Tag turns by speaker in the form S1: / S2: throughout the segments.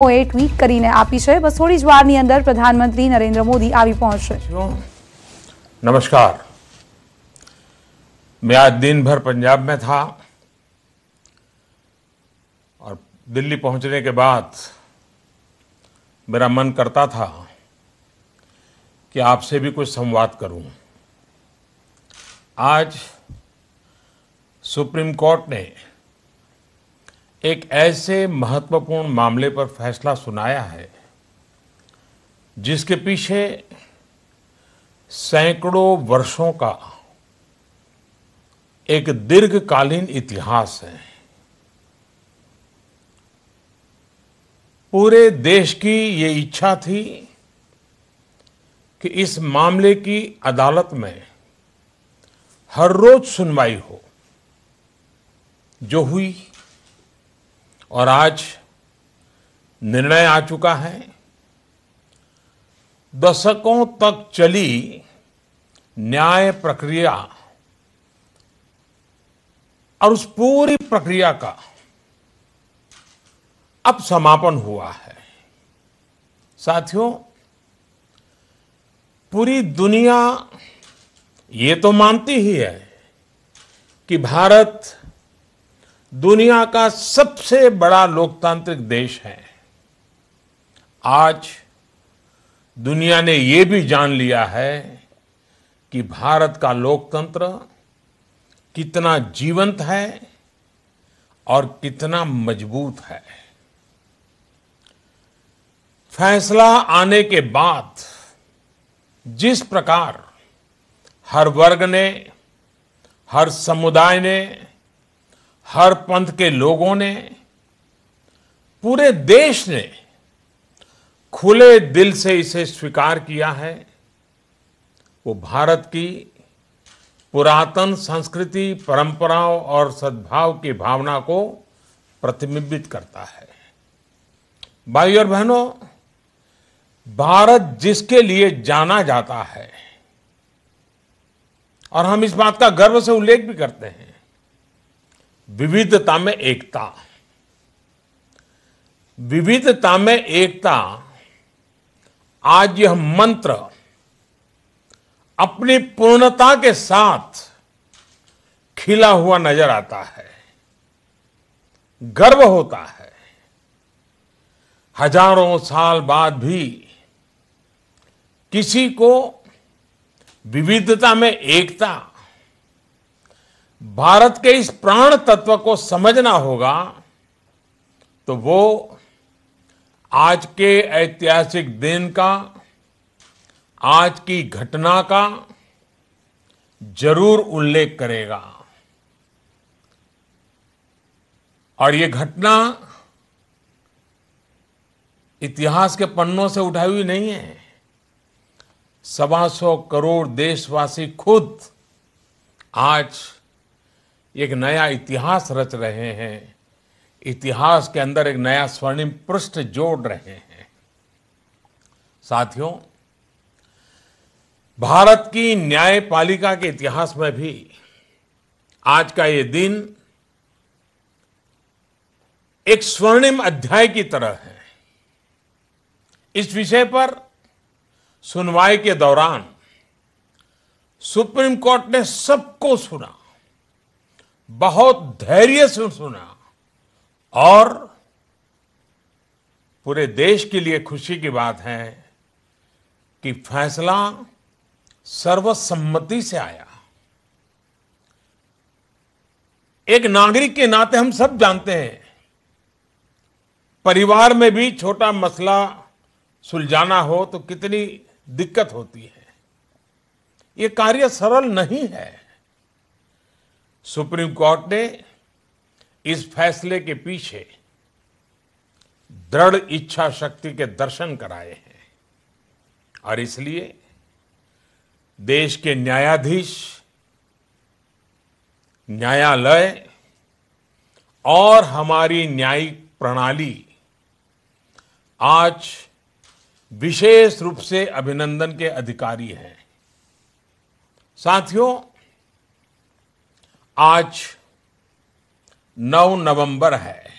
S1: એ tweet કરીને આપી છે બસ થોડી જ વારની અંદર પ્રધાનમંત્રી નરેન્દ્ર મોદી આવી પહોંચશે
S2: साथियों नमस्कार मैं आज दिन भर पंजाब में था और दिल्ली पहुंचने के बाद मेरा मन करता था कि आपसे भी कुछ संवाद करूं आज सुप्रीम कोर्ट ने एक ऐसे महत्वपूर्ण मामले पर फैसला सुनाया है, जिसके पीछे सैकड़ों वर्षों का एक दीर्घकालीन इतिहास है। पूरे देश की ये इच्छा थी कि इस मामले की अदालत में हर रोज सुनवाई हो, जो हुई और आज निर्णय आ चुका है। दशकों तक चली न्याय प्रक्रिया और उस पूरी प्रक्रिया का अब समापन हुआ है। साथियों, पूरी दुनिया ये तो मानती ही है कि भारत दुनिया का सबसे बड़ा लोकतांत्रिक देश है। आज दुनिया ने ये भी जान लिया है कि भारत का लोकतंत्र कितना जीवंत है और कितना मज़बूत है। फैसला आने के बाद जिस प्रकार हर वर्ग ने, हर समुदाय ने हर पंथ के लोगों ने, पूरे देश ने खुले दिल से इसे स्वीकार किया है। वो भारत की पुरातन संस्कृति, परंपराओं और सद्भाव की भावना को प्रतिबिंबित करता है। भाई और बहनों, भारत जिसके लिए जाना जाता है, और हम इस बात का गर्व से उल्लेख भी करते हैं विविधता में एकता। विविधता में एकता, आज यह मंत्र अपनी पूर्णता के साथ खिला हुआ नज़र आता है। गर्व होता है। हज़ारों साल बाद भी किसी को विविधता में एकता भारत के इस प्राण तत्व को समझना होगा तो वो आज के ऐतिहासिक दिन का, आज की घटना का ज़रूर उल्लेख करेगा। और ये घटना इतिहास के पन्नों से उठाई हुई नहीं है। सवा सौ करोड़ देशवासी खुद आज एक नया इतिहास रच रहे हैं। इतिहास के अंदर एक नया स्वर्णिम पृष्ठ जोड़ रहे हैं। साथियों, भारत की न्यायपालिका के इतिहास में भी आज का ये दिन एक स्वर्णिम अध्याय की तरह है। इस विषय पर सुनवाई के दौरान सुप्रीम कोर्ट ने सबको सुना। बहुत धैर्य से सुना और पूरे देश के लिए खुशी की बात है कि फैसला सर्वसम्मति से आया। एक नागरिक के नाते हम सब जानते हैं, परिवार में भी छोटा मसला सुलझाना हो तो कितनी दिक्कत होती है। ये कार्य सरल नहीं है। सुप्रीम कोर्ट ने इस फैसले के पीछे दृढ़ इच्छा शक्ति के दर्शन कराए हैं। और इसलिए देश के न्यायाधीश, न्यायालय और हमारी न्यायिक प्रणाली आज विशेष रूप से अभिनंदन के अधिकारी हैं। साथियों आज 9 नवंबर है।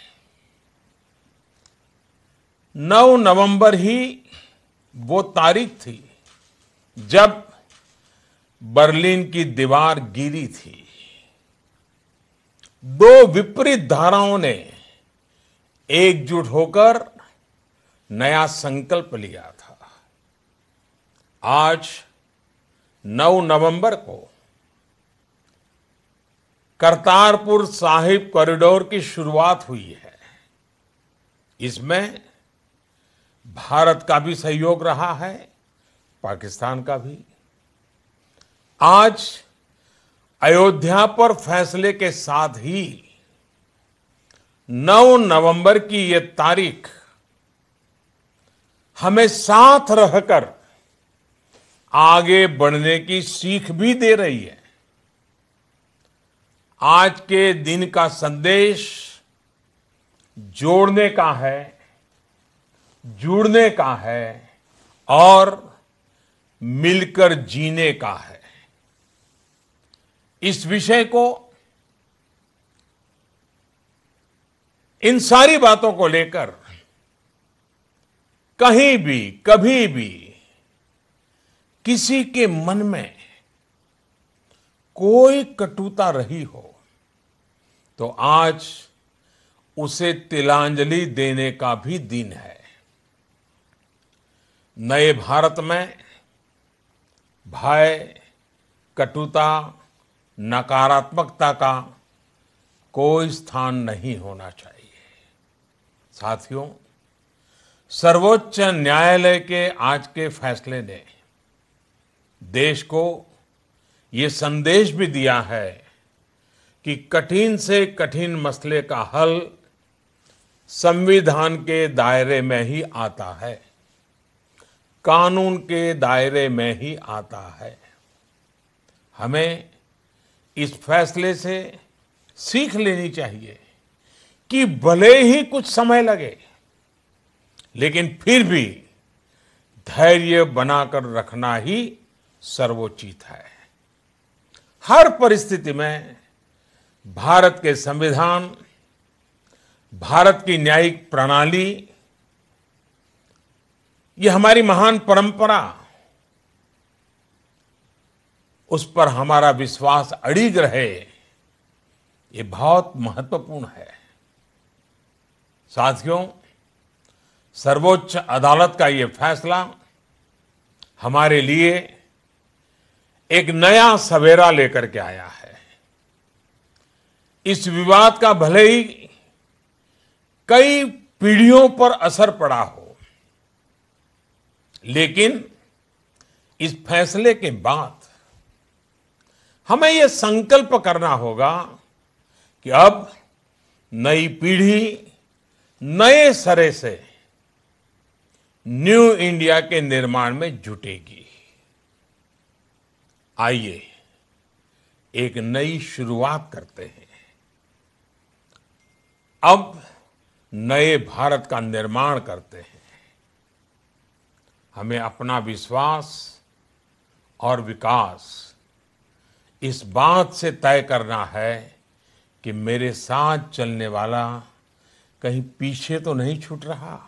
S2: 9 नवंबर ही वो तारीख थी जब बर्लिन की दीवार गिरी थी। दो विपरीत धाराओं ने एकजुट होकर नया संकल्प लिया था। आज 9 नवंबर को करतारपुर साहिब कॉरिडोर की शुरुआत हुई है। इसमें भारत का भी सहयोग रहा है, पाकिस्तान का भी। आज अयोध्या पर फैसले के साथ ही 9 नवंबर की ये तारीख हमें साथ रहकर आगे बढ़ने की सीख भी दे रही है। आज के दिन का संदेश जोड़ने का है, जुड़ने का है और मिलकर जीने का है। इस विषय को, इन सारी बातों को लेकर कहीं भी, कभी भी किसी के मन में कोई कटुता रही हो तो आज उसे तिलांजलि देने का भी दिन है। नए भारत में भय, कटुता, नकारात्मकता का कोई स्थान नहीं होना चाहिए। साथियों, सर्वोच्च न्यायालय के आज के फैसले ने देश को ये संदेश भी दिया है कि कठिन से कठिन मसले का हल संविधान के दायरे में ही आता है। कानून के दायरे में ही आता है। हमें इस फैसले से सीख लेनी चाहिए कि भले ही कुछ समय लगे, लेकिन फिर भी धैर्य बनाकर रखना ही सर्वोचित है। हर परिस्थिति में भारत के संविधान, भारत की न्यायिक प्रणाली, ये हमारी महान परंपरा, उस पर हमारा विश्वास अड़िग रहे, ये बहुत महत्वपूर्ण है। साथियों, सर्वोच्च अदालत का ये फैसला हमारे लिए एक नया सवेरा लेकर के आया है। इस विवाद का भले ही कई पीढ़ियों पर असर पड़ा हो, लेकिन इस फैसले के बाद हमें यह संकल्प करना होगा कि अब नई पीढ़ी नए सरे से न्यू इंडिया के निर्माण में जुटेगी। आइए एक नई शुरुआत करते हैं। अब नए भारत का निर्माण करते हैं। हमें अपना विश्वास और विकास इस बात से तय करना है कि मेरे साथ चलने वाला कहीं पीछे तो नहीं छूट रहा।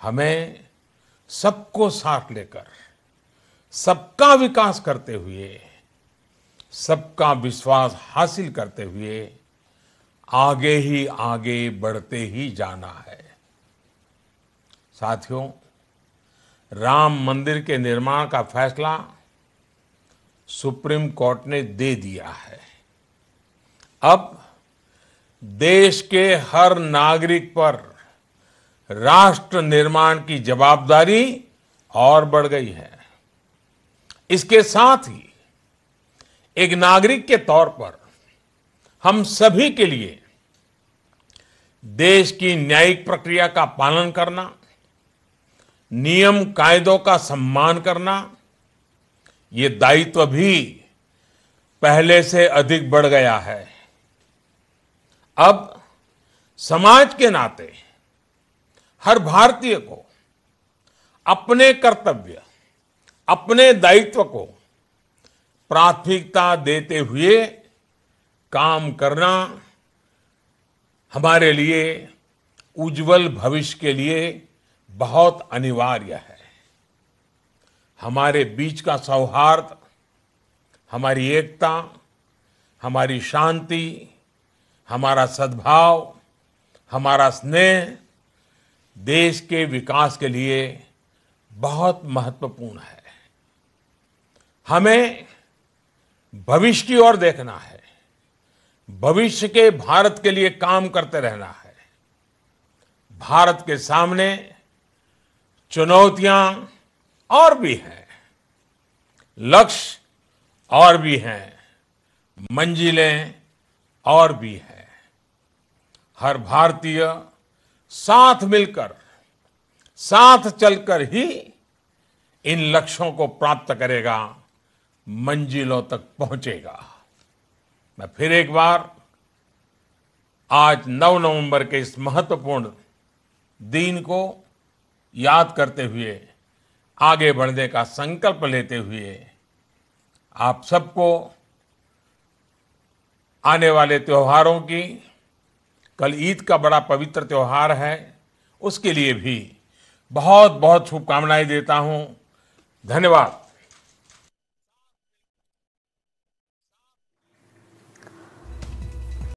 S2: हमें सबको साथ लेकर, सबका विकास करते हुए, सबका विश्वास हासिल करते हुए आगे ही आगे बढ़ते ही जाना है। साथियों, राम मंदिर के निर्माण का फैसला सुप्रीम कोर्ट ने दे दिया है। अब देश के हर नागरिक पर राष्ट्र निर्माण की जवाबदारी और बढ़ गई है। इसके साथ ही एक नागरिक के तौर पर हम सभी के लिए देश की न्यायिक प्रक्रिया का पालन करना, नियम कायदों का सम्मान करना, ये दायित्व भी पहले से अधिक बढ़ गया है। अब समाज के नाते हर भारतीय को अपने कर्तव्य, अपने दायित्व को प्राथमिकता देते हुए काम करना हमारे लिए उज्जवल भविष्य के लिए बहुत अनिवार्य है। हमारे बीच का सौहार्द, हमारी एकता, हमारी शांति, हमारा सद्भाव, हमारा स्नेह देश के विकास के लिए बहुत महत्वपूर्ण है। हमें भविष्य की ओर देखना है। भविष्य के भारत के लिए काम करते रहना है। भारत के सामने चुनौतियाँ और भी हैं, लक्ष्य और भी हैं, मंजिलें और भी हैं। हर भारतीय साथ मिलकर, साथ चलकर ही इन लक्ष्यों को प्राप्त करेगा, मंजिलों तक पहुंचेगा। मैं फिर एक बार आज 9 नवंबर के इस महत्वपूर्ण दिन को याद करते हुए, आगे बढ़ने का संकल्प लेते हुए आप सबको आने वाले त्योहारों की, कल ईद का बड़ा पवित्र त्यौहार है, उसके लिए भी बहुत बहुत शुभकामनाएँ देता हूँ। धन्यवाद।